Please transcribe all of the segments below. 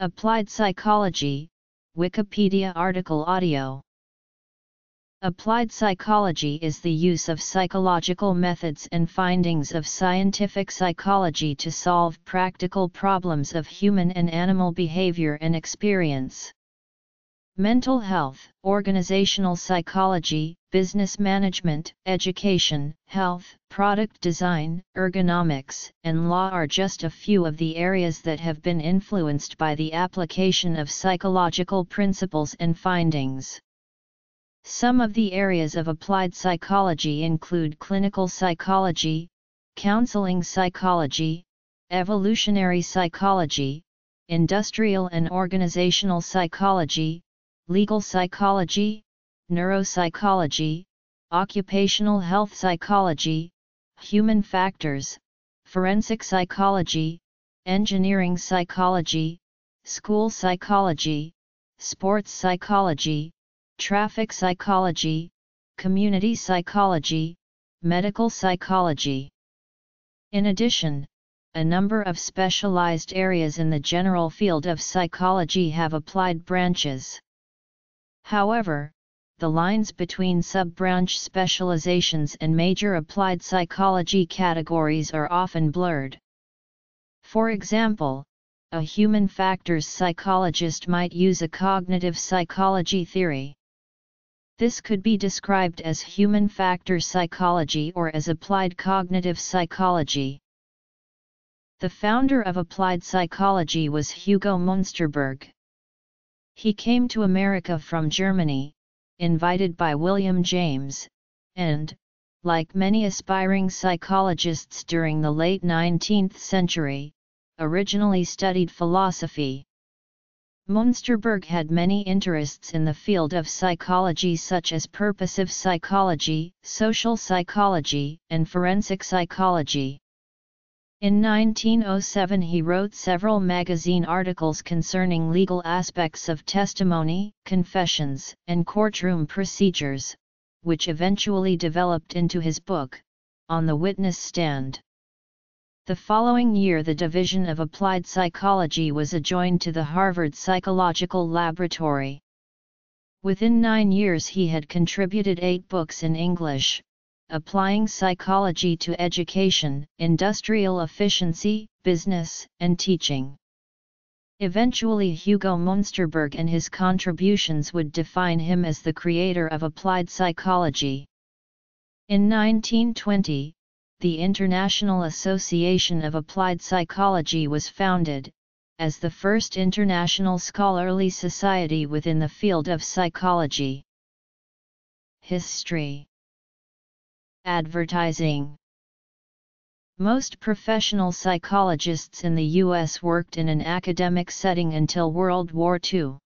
Applied Psychology, Wikipedia article audio. Applied psychology is the use of psychological methods and findings of scientific psychology to solve practical problems of human and animal behavior and experience. Mental health, organizational psychology, business management, education, health, product design, ergonomics, and law are just a few of the areas that have been influenced by the application of psychological principles and findings. Some of the areas of applied psychology include clinical psychology, counseling psychology, evolutionary psychology, industrial and organizational psychology, legal psychology, neuropsychology, occupational health psychology, human factors, forensic psychology, engineering psychology, school psychology, sports psychology, traffic psychology, community psychology, medical psychology. In addition, a number of specialized areas in the general field of psychology have applied branches. However, the lines between sub-branch specializations and major applied psychology categories are often blurred. For example, a human factors psychologist might use a cognitive psychology theory. This could be described as human factor psychology or as applied cognitive psychology. The founder of applied psychology was Hugo Munsterberg. He came to America from Germany, invited by William James, and, like many aspiring psychologists during the late 19th century, originally studied philosophy. Munsterberg had many interests in the field of psychology such as purposive psychology, social psychology, and forensic psychology. In 1907 he wrote several magazine articles concerning legal aspects of testimony, confessions, and courtroom procedures, which eventually developed into his book, On the Witness Stand. The following year the Division of Applied Psychology was adjoined to the Harvard Psychological Laboratory. Within nine years he had contributed eight books in English, applying psychology to education, industrial efficiency, business, and teaching. Eventually Hugo Munsterberg and his contributions would define him as the creator of applied psychology. In 1920, the International Association of Applied Psychology was founded, as the first international scholarly society within the field of psychology. History Advertising Most professional psychologists in the U.S. worked in an academic setting until World War II.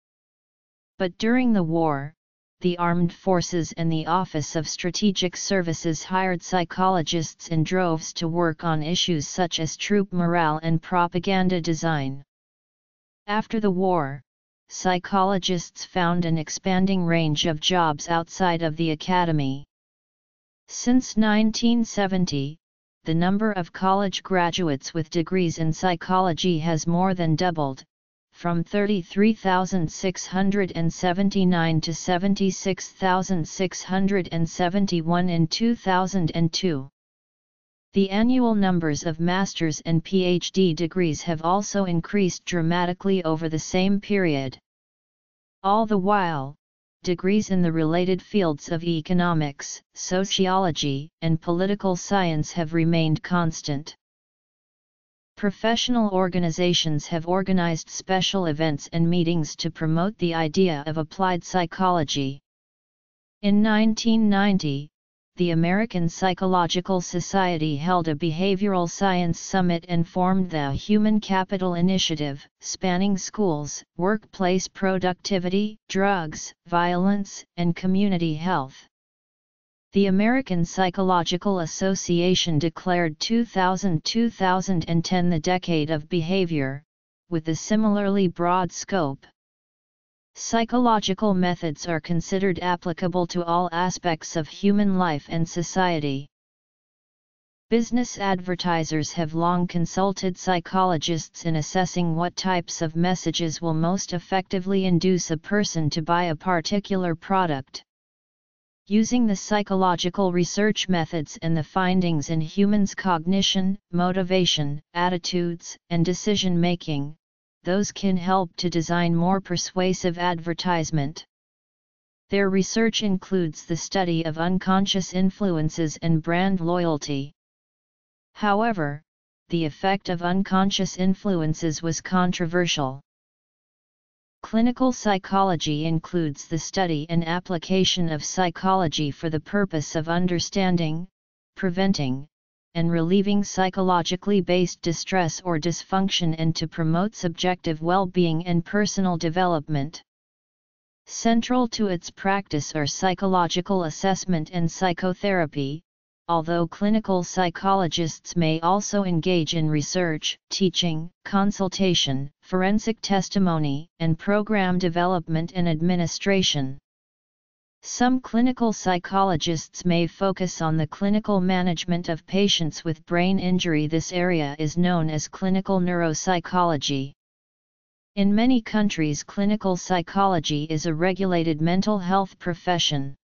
But during the war, the Armed Forces and the Office of Strategic Services hired psychologists in droves to work on issues such as troop morale and propaganda design. After the war, psychologists found an expanding range of jobs outside of the academy. Since 1970, the number of college graduates with degrees in psychology has more than doubled, from 33,679 to 76,671 in 2002. The annual numbers of master's and PhD degrees have also increased dramatically over the same period. All the while, degrees in the related fields of economics, sociology, and political science have remained constant. Professional organizations have organized special events and meetings to promote the idea of applied psychology. In 1990, the American Psychological Society held a behavioral science summit and formed the Human Capital Initiative, spanning schools, workplace productivity, drugs, violence, and community health. The American Psychological Association declared 2000-2010 the decade of behavior, with a similarly broad scope. Psychological methods are considered applicable to all aspects of human life and society. Business advertisers have long consulted psychologists in assessing what types of messages will most effectively induce a person to buy a particular product. Using the psychological research methods and the findings in humans' cognition, motivation, attitudes, and decision making, those can help to design more persuasive advertisement. Their research includes the study of unconscious influences and brand loyalty. However, the effect of unconscious influences was controversial. Clinical psychology includes the study and application of psychology for the purpose of understanding, preventing, and relieving psychologically based distress or dysfunction and to promote subjective well-being and personal development. Central to its practice are psychological assessment and psychotherapy, although clinical psychologists may also engage in research, teaching, consultation, forensic testimony, and program development and administration. Some clinical psychologists may focus on the clinical management of patients with brain injury. This area is known as clinical neuropsychology. In many countries, clinical psychology is a regulated mental health profession.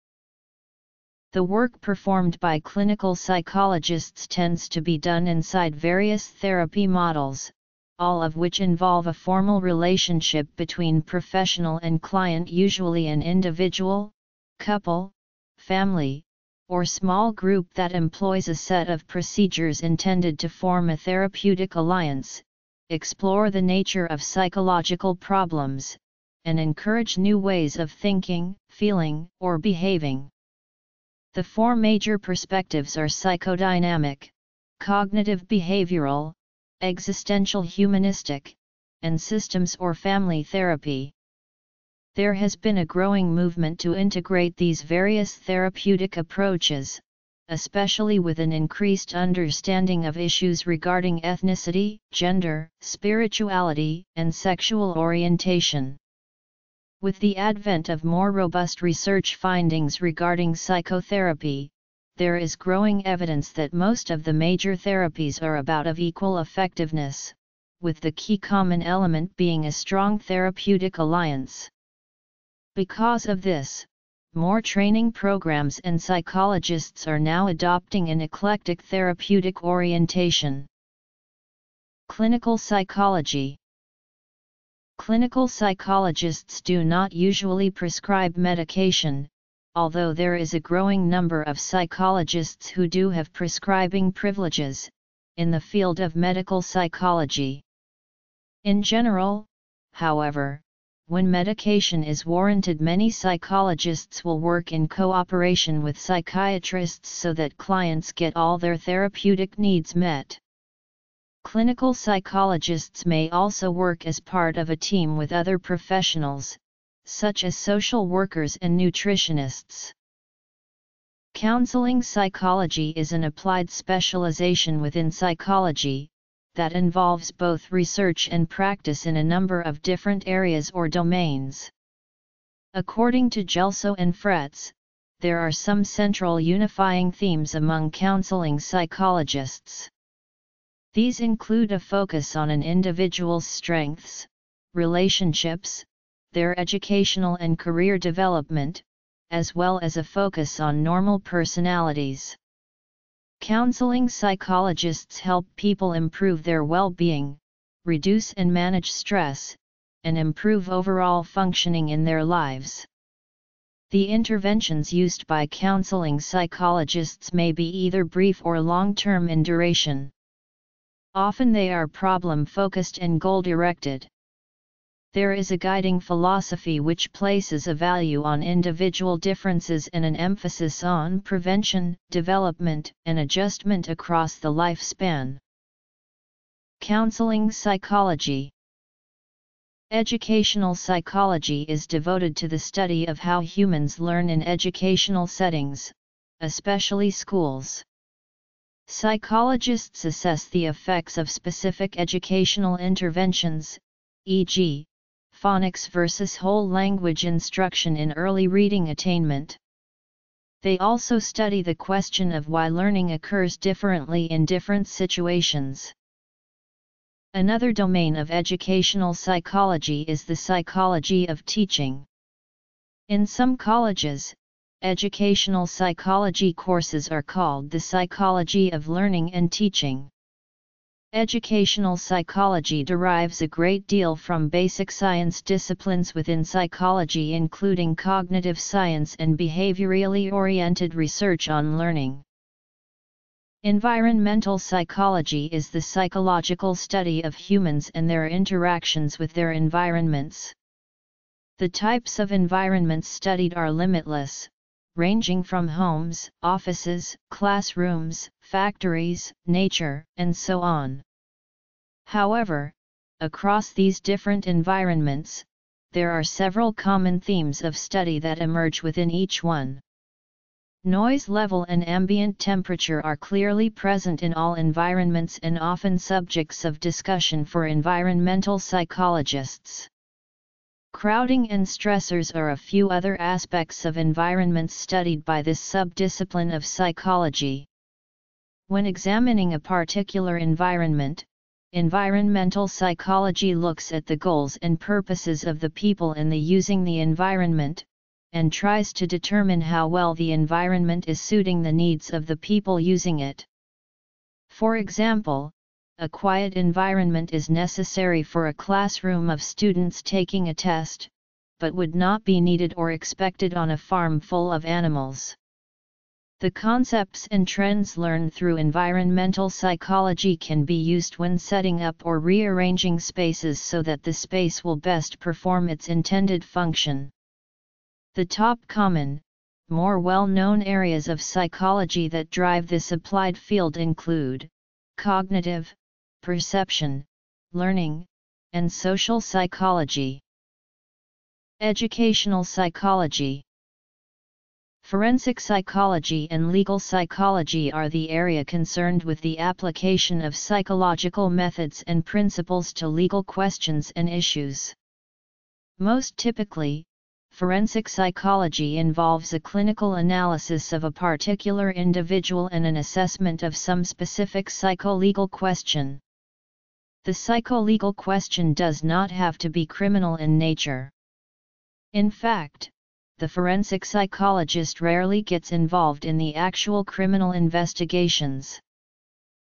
The work performed by clinical psychologists tends to be done inside various therapy models, all of which involve a formal relationship between professional and client usually an individual, couple, family, or small group that employs a set of procedures intended to form a therapeutic alliance, explore the nature of psychological problems, and encourage new ways of thinking, feeling, or behaving. The four major perspectives are psychodynamic, cognitive behavioral, existential humanistic, and systems or family therapy. There has been a growing movement to integrate these various therapeutic approaches, especially with an increased understanding of issues regarding ethnicity, gender, spirituality, and sexual orientation. With the advent of more robust research findings regarding psychotherapy, there is growing evidence that most of the major therapies are about of equal effectiveness, with the key common element being a strong therapeutic alliance. Because of this, more training programs and psychologists are now adopting an eclectic therapeutic orientation. Clinical Psychology Clinical psychologists do not usually prescribe medication, although there is a growing number of psychologists who do have prescribing privileges, in the field of medical psychology. In general, however, when medication is warranted many psychologists will work in cooperation with psychiatrists so that clients get all their therapeutic needs met. Clinical psychologists may also work as part of a team with other professionals, such as social workers and nutritionists. Counseling psychology is an applied specialization within psychology, that involves both research and practice in a number of different areas or domains. According to Gelso and Fretz, there are some central unifying themes among counseling psychologists. These include a focus on an individual's strengths, relationships, their educational and career development, as well as a focus on normal personalities. Counseling psychologists help people improve their well-being, reduce and manage stress, and improve overall functioning in their lives. The interventions used by counseling psychologists may be either brief or long-term in duration. Often they are problem-focused and goal-directed. There is a guiding philosophy which places a value on individual differences and an emphasis on prevention, development, and adjustment across the lifespan. Counseling Psychology Educational psychology is devoted to the study of how humans learn in educational settings, especially schools. Psychologists assess the effects of specific educational interventions, e.g., phonics versus whole language instruction in early reading attainment. They also study the question of why learning occurs differently in different situations. Another domain of educational psychology is the psychology of teaching. In some colleges, educational psychology courses are called the psychology of learning and teaching. Educational psychology derives a great deal from basic science disciplines within psychology including cognitive science and behaviorally oriented research on learning. Environmental psychology is the psychological study of humans and their interactions with their environments. The types of environments studied are limitless, ranging from homes, offices, classrooms, factories, nature, and so on. However, across these different environments, there are several common themes of study that emerge within each one. Noise level and ambient temperature are clearly present in all environments and often subjects of discussion for environmental psychologists. Crowding and stressors are a few other aspects of environments studied by this subdiscipline of psychology. When examining a particular environment, environmental psychology looks at the goals and purposes of the people in the using the environment, and tries to determine how well the environment is suiting the needs of the people using it. For example, a quiet environment is necessary for a classroom of students taking a test, but would not be needed or expected on a farm full of animals. The concepts and trends learned through environmental psychology can be used when setting up or rearranging spaces so that the space will best perform its intended function. The top common, more well-known areas of psychology that drive this applied field include cognitive, perception, learning, and social psychology. Educational psychology Forensic psychology and legal psychology are the area concerned with the application of psychological methods and principles to legal questions and issues. Most typically, forensic psychology involves a clinical analysis of a particular individual and an assessment of some specific psycholegal question. The psycholegal question does not have to be criminal in nature. In fact, the forensic psychologist rarely gets involved in the actual criminal investigations.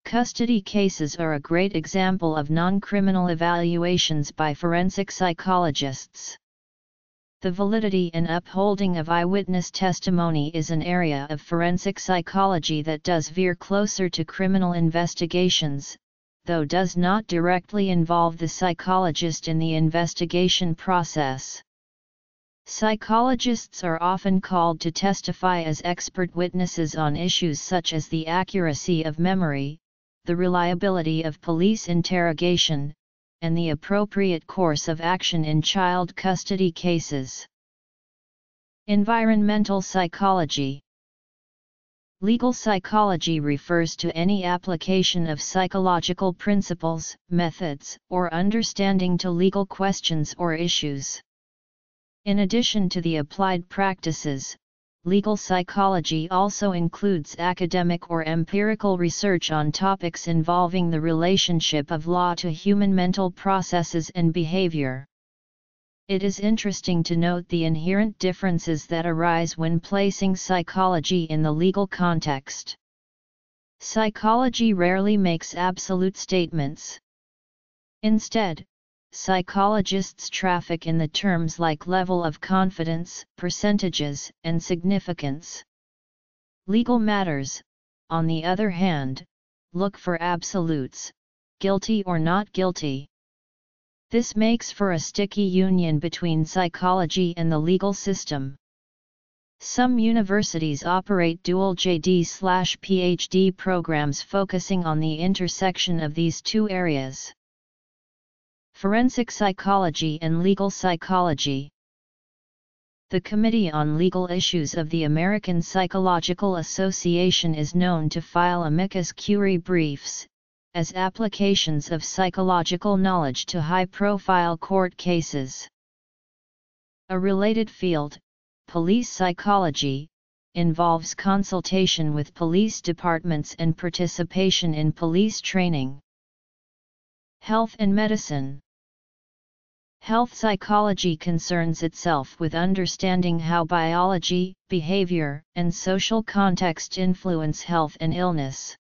Custody cases are a great example of non-criminal evaluations by forensic psychologists. The validity and upholding of eyewitness testimony is an area of forensic psychology that does veer closer to criminal investigations, though does not directly involve the psychologist in the investigation process. Psychologists are often called to testify as expert witnesses on issues such as the accuracy of memory, the reliability of police interrogation, and the appropriate course of action in child custody cases. Environmental psychology Legal psychology refers to any application of psychological principles, methods, or understanding to legal questions or issues. In addition to the applied practices, legal psychology also includes academic or empirical research on topics involving the relationship of law to human mental processes and behavior. It is interesting to note the inherent differences that arise when placing psychology in the legal context. Psychology rarely makes absolute statements. Instead, psychologists traffic in the terms like level of confidence, percentages, and significance. Legal matters, on the other hand, look for absolutes, guilty or not guilty. This makes for a sticky union between psychology and the legal system. Some universities operate dual JD/PhD programs focusing on the intersection of these two areas. Forensic Psychology and Legal Psychology The Committee on Legal Issues of the American Psychological Association is known to file amicus curiae briefs, as applications of psychological knowledge to high-profile court cases. A related field, police psychology, involves consultation with police departments and participation in police training. Health and Medicine Health psychology concerns itself with understanding how biology, behavior, and social context influence health and illness.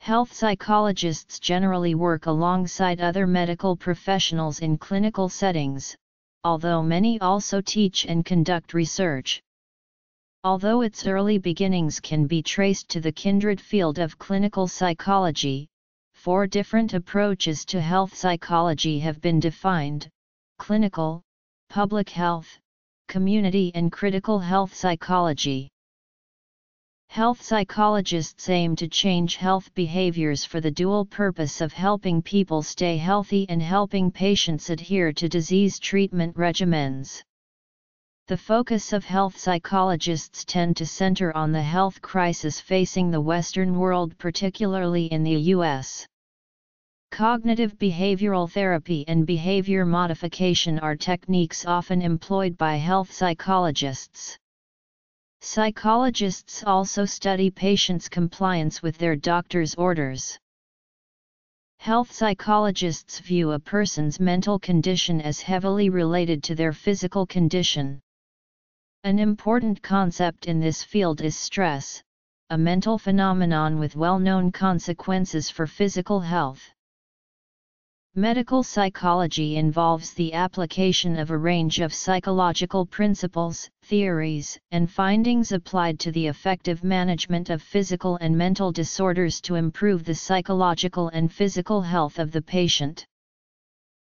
Health psychologists generally work alongside other medical professionals in clinical settings, although many also teach and conduct research. Although its early beginnings can be traced to the kindred field of clinical psychology, four different approaches to health psychology have been defined clinical, public health, community, and critical health psychology. Health psychologists aim to change health behaviors for the dual purpose of helping people stay healthy and helping patients adhere to disease treatment regimens. The focus of health psychologists tend to center on the health crisis facing the Western world, particularly in the US. Cognitive behavioral therapy and behavior modification are techniques often employed by health psychologists. Psychologists also study patients' compliance with their doctor's orders. Health psychologists view a person's mental condition as heavily related to their physical condition. An important concept in this field is stress, a mental phenomenon with well-known consequences for physical health. Medical psychology involves the application of a range of psychological principles, theories, and findings applied to the effective management of physical and mental disorders to improve the psychological and physical health of the patient.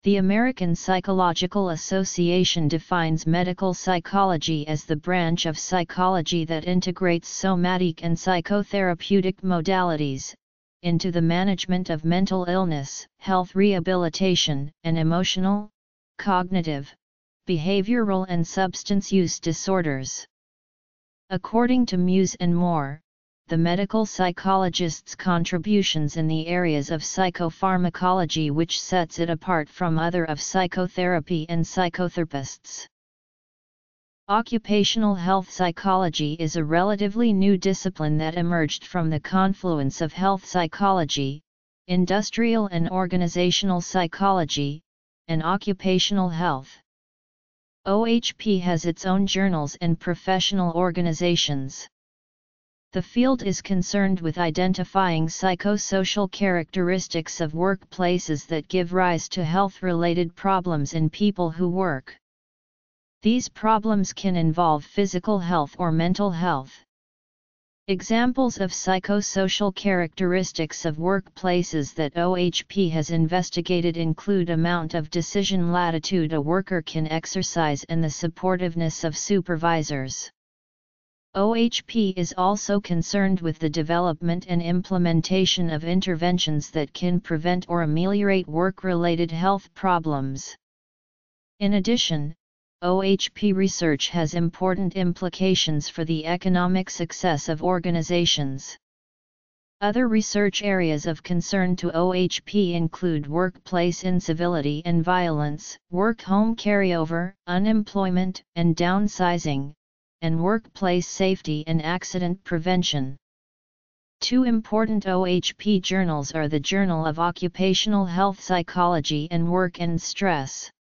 The American Psychological Association defines medical psychology as the branch of psychology that integrates somatic and psychotherapeutic modalities, into the management of mental illness, health rehabilitation, and emotional, cognitive, behavioral and substance use disorders. According to Muse and Moore, the medical psychologist's contributions in the areas of psychopharmacology which sets it apart from other of psychotherapy and psychotherapists. Occupational health psychology is a relatively new discipline that emerged from the confluence of health psychology, industrial and organizational psychology, and occupational health. OHP has its own journals and professional organizations. The field is concerned with identifying psychosocial characteristics of workplaces that give rise to health-related problems in people who work. These problems can involve physical health or mental health. Examples of psychosocial characteristics of workplaces that OHP has investigated include amount of decision latitude a worker can exercise and the supportiveness of supervisors. OHP is also concerned with the development and implementation of interventions that can prevent or ameliorate work-related health problems. In addition, OHP research has important implications for the economic success of organizations. Other research areas of concern to OHP include workplace incivility and violence, work-home carryover, unemployment and downsizing, and workplace safety and accident prevention. Two important OHP journals are the Journal of Occupational Health Psychology and Work and Stress.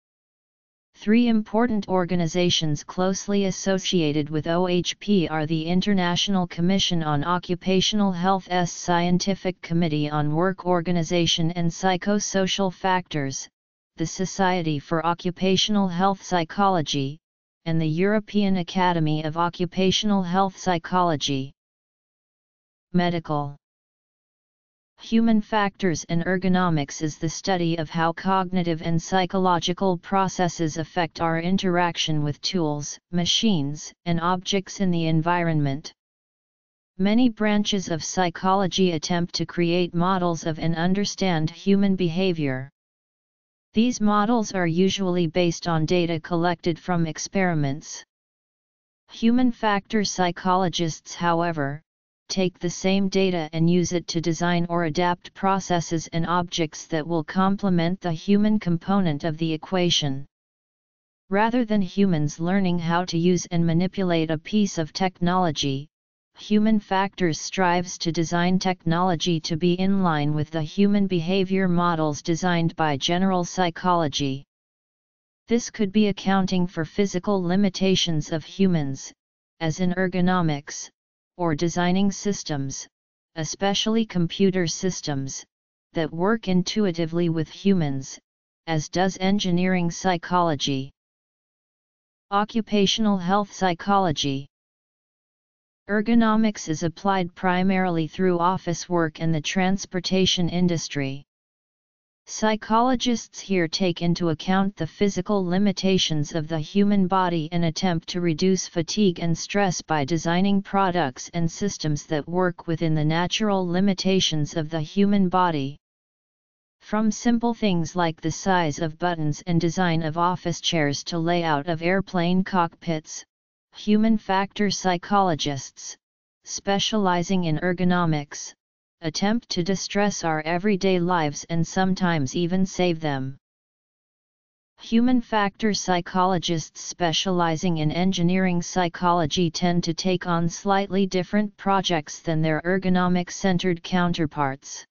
Three important organizations closely associated with OHP are the International Commission on Occupational Health's Scientific Committee on Work Organization and Psychosocial Factors, the Society for Occupational Health Psychology, and the European Academy of Occupational Health Psychology. Medical Human factors and ergonomics is the study of how cognitive and psychological processes affect our interaction with tools, machines, and objects in the environment. Many branches of psychology attempt to create models of and understand human behavior. These models are usually based on data collected from experiments. Human factor psychologists however, take the same data and use it to design or adapt processes and objects that will complement the human component of the equation. Rather than humans learning how to use and manipulate a piece of technology, human factors strives to design technology to be in line with the human behavior models designed by general psychology. This could be accounting for physical limitations of humans, as in ergonomics, or designing systems, especially computer systems, that work intuitively with humans, as does engineering psychology. Occupational health psychology Ergonomics is applied primarily through office work and the transportation industry. Psychologists here take into account the physical limitations of the human body and attempt to reduce fatigue and stress by designing products and systems that work within the natural limitations of the human body. From simple things like the size of buttons and design of office chairs to layout of airplane cockpits, human factor psychologists, specializing in ergonomics, attempt to distress our everyday lives and sometimes even save them. Human factor psychologists specializing in engineering psychology tend to take on slightly different projects than their ergonomic centered counterparts.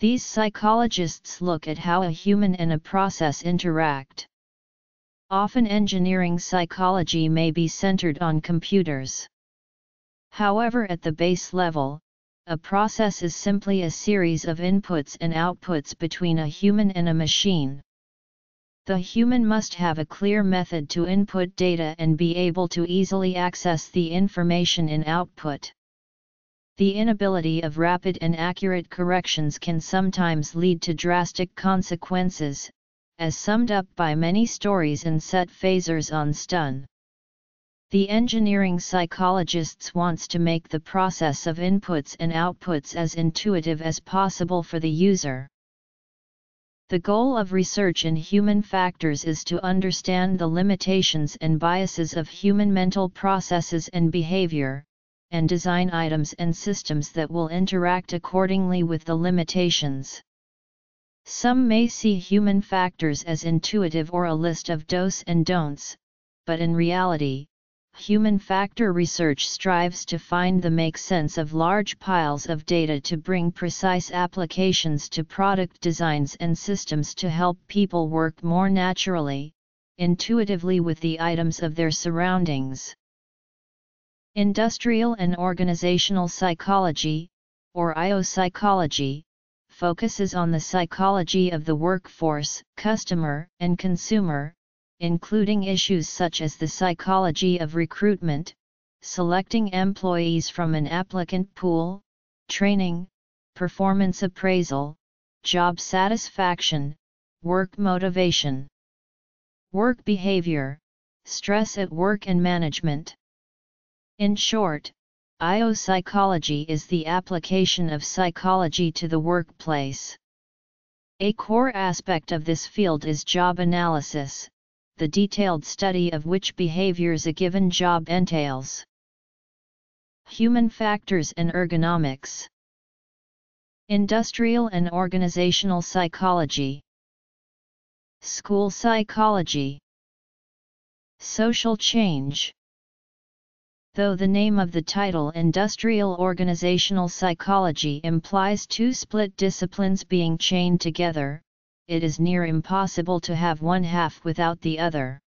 These psychologists look at how a human and a process interact. Often engineering psychology may be centered on computers. However at the base level, a process is simply a series of inputs and outputs between a human and a machine. The human must have a clear method to input data and be able to easily access the information in output. The inability of rapid and accurate corrections can sometimes lead to drastic consequences, as summed up by many stories and set phasers on stun. The engineering psychologists wants to make the process of inputs and outputs as intuitive as possible for the user. The goal of research in human factors is to understand the limitations and biases of human mental processes and behavior, and design items and systems that will interact accordingly with the limitations. Some may see human factors as intuitive or a list of do's and don'ts, but in reality, human factor research strives to find the make sense of large piles of data to bring precise applications to product designs and systems to help people work more naturally, intuitively with the items of their surroundings. Industrial and Organizational Psychology, or IO Psychology, focuses on the psychology of the workforce, customer, and consumer, including issues such as the psychology of recruitment, selecting employees from an applicant pool, training, performance appraisal, job satisfaction, work motivation, work behavior, stress at work and management. In short, IO psychology is the application of psychology to the workplace. A core aspect of this field is job analysis, the detailed study of which behaviors a given job entails. Human factors and ergonomics. Industrial and organizational psychology. School psychology. Social change. Though the name of the title Industrial Organizational Psychology implies two split disciplines being chained together, it is near impossible to have one half without the other.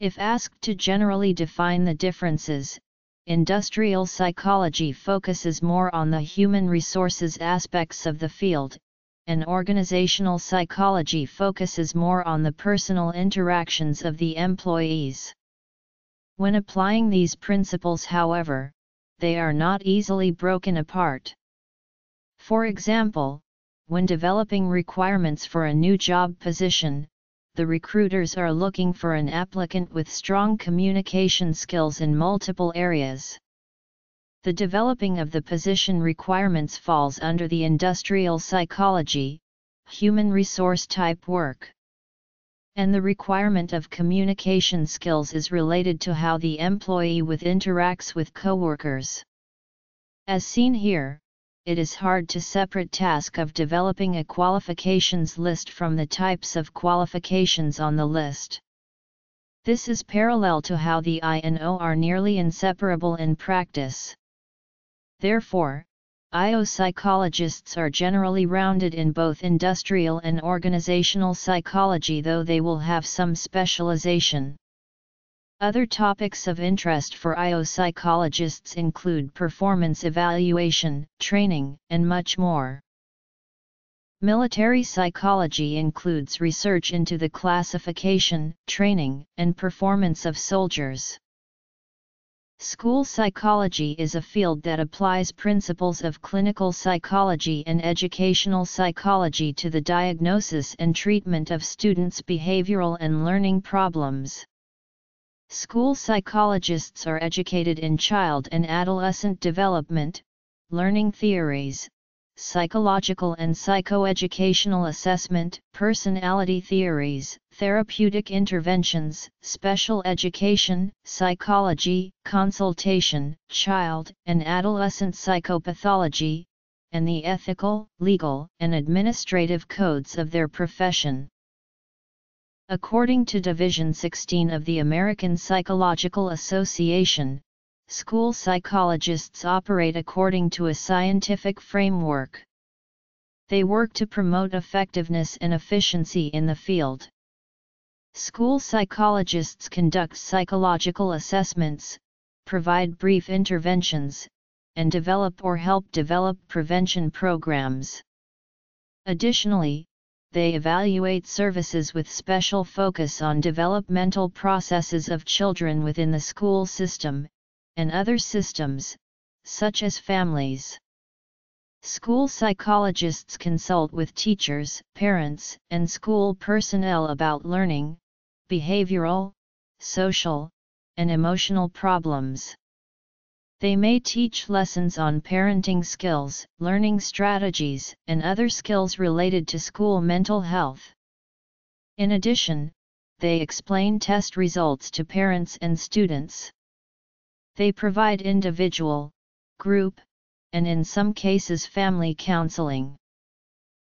If asked to generally define the differences, industrial psychology focuses more on the human resources aspects of the field, and organizational psychology focuses more on the personal interactions of the employees. When applying these principles however, they are not easily broken apart. For example, when developing requirements for a new job position, the recruiters are looking for an applicant with strong communication skills in multiple areas. The developing of the position requirements falls under the industrial psychology, human resource type work and the requirement of communication skills is related to how the employee with interacts with coworkers. As seen here, it is hard to separate task of developing a qualifications list from the types of qualifications on the list. This is parallel to how the I and O are nearly inseparable in practice. Therefore, IO psychologists are generally rounded in both industrial and organizational psychology though they will have some specialization. Other topics of interest for IO psychologists include performance evaluation, training, and much more. Military psychology includes research into the classification, training, and performance of soldiers. School psychology is a field that applies principles of clinical psychology and educational psychology to the diagnosis and treatment of students' behavioral and learning problems. School psychologists are educated in child and adolescent development, learning theories, psychological and psychoeducational assessment, personality theories, therapeutic interventions, special education, psychology, consultation, child and adolescent psychopathology, and the ethical, legal, and administrative codes of their profession. According to Division 16 of the American Psychological Association, school psychologists operate according to a scientific framework. They work to promote effectiveness and efficiency in the field. School psychologists conduct psychological assessments, provide brief interventions, and develop or help develop prevention programs. Additionally, they evaluate services with special focus on developmental processes of children within the school system, and other systems, such as families. School psychologists consult with teachers, parents, and school personnel about learning, behavioral, social, and emotional problems. They may teach lessons on parenting skills, learning strategies, and other skills related to school mental health. In addition, they explain test results to parents and students. They provide individual, group, and in some cases family counseling.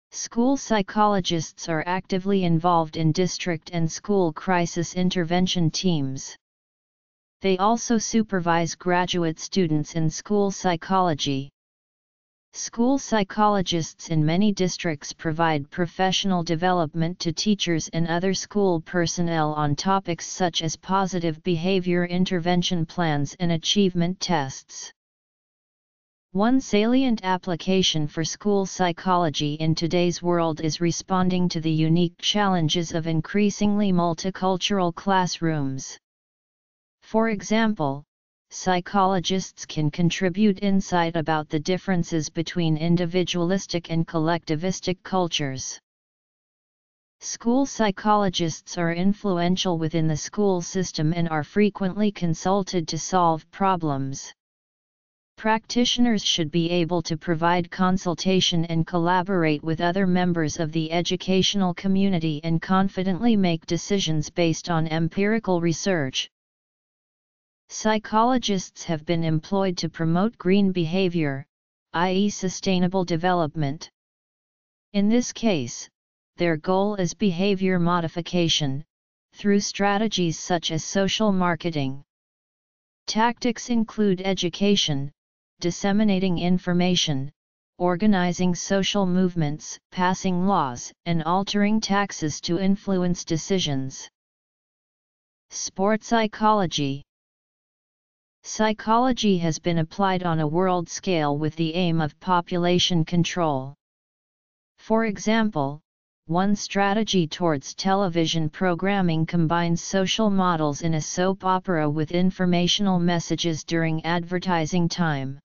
School psychologists are actively involved in district and school crisis intervention teams. They also supervise graduate students in school psychology. School psychologists in many districts provide professional development to teachers and other school personnel on topics such as positive behavior intervention plans and achievement tests. One salient application for school psychology in today's world is responding to the unique challenges of increasingly multicultural classrooms. For example, psychologists can contribute insight about the differences between individualistic and collectivistic cultures. School psychologists are influential within the school system and are frequently consulted to solve problems. Practitioners should be able to provide consultation and collaborate with other members of the educational community and confidently make decisions based on empirical research, Psychologists have been employed to promote green behavior, i.e. sustainable development. In this case, their goal is behavior modification, through strategies such as social marketing. Tactics include education, disseminating information, organizing social movements, passing laws, and altering taxes to influence decisions. Sport psychology Psychology has been applied on a world scale with the aim of population control. For example, one strategy towards television programming combines social models in a soap opera with informational messages during advertising time.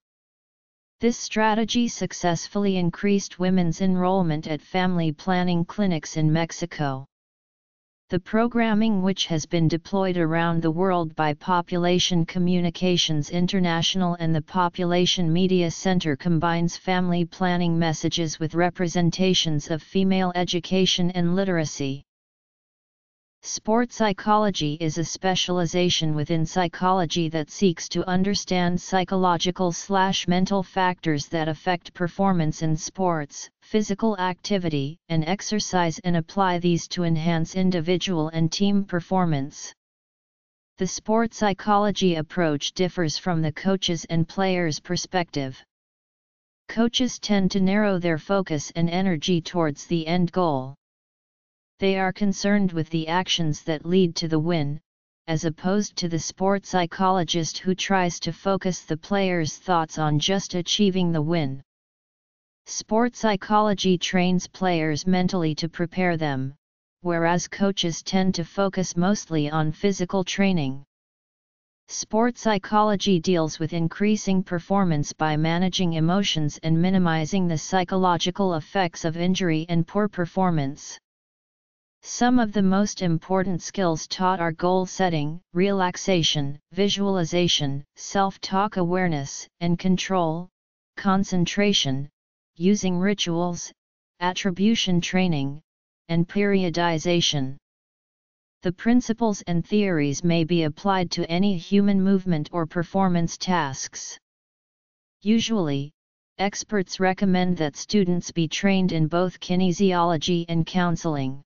This strategy successfully increased women's enrollment at family planning clinics in Mexico. The programming which has been deployed around the world by Population Communications International and the Population Media Center combines family planning messages with representations of female education and literacy. Sport psychology is a specialization within psychology that seeks to understand psychological slash mental factors that affect performance in sports, physical activity, and exercise and apply these to enhance individual and team performance. The sport psychology approach differs from the coaches and players' perspective. Coaches tend to narrow their focus and energy towards the end goal. They are concerned with the actions that lead to the win, as opposed to the sport psychologist who tries to focus the player's thoughts on just achieving the win. Sport psychology trains players mentally to prepare them, whereas coaches tend to focus mostly on physical training. Sport psychology deals with increasing performance by managing emotions and minimizing the psychological effects of injury and poor performance. Some of the most important skills taught are goal setting, relaxation, visualization, self-talk awareness and control, concentration, using rituals, attribution training, and periodization. The principles and theories may be applied to any human movement or performance tasks. Usually, experts recommend that students be trained in both kinesiology and counseling.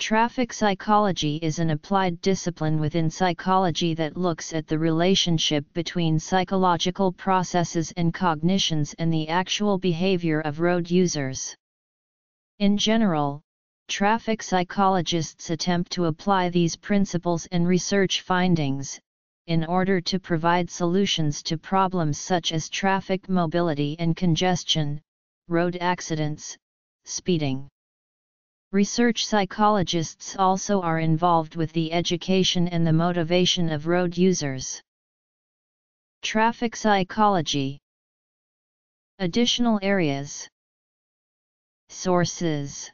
Traffic psychology is an applied discipline within psychology that looks at the relationship between psychological processes and cognitions and the actual behavior of road users. In general, traffic psychologists attempt to apply these principles and research findings, in order to provide solutions to problems such as traffic mobility and congestion, road accidents, speeding. Research psychologists also are involved with the education and the motivation of road users. Traffic psychology. Additional areas. Sources